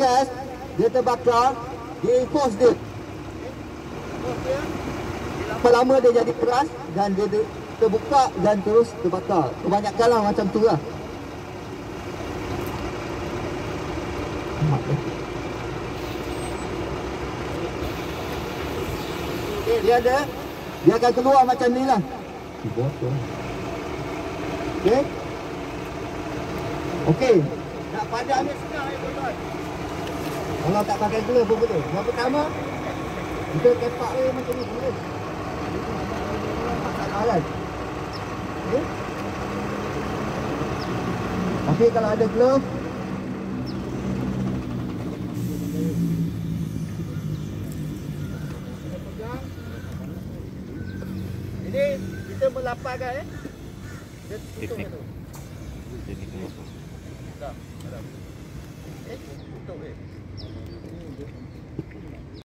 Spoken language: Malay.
gas dia terbakar dia infus dia lama-lama dia jadi keras dan dia terbuka dan terus terbakar kebanyakan lah macam tu lah dia ada dia akan keluar macam ni lah Okey. Okey. Nak padam ni senang ya tuan-tuan. Kalau tak pakai glove pun boleh. Yang pertama, kita kepak dia macam ni boleh. Tak salah kan? Okey. Tapi kalau ada glove, Ini kita melapangkan eh. Dia tutup Teknik. tu. Eh, tutup.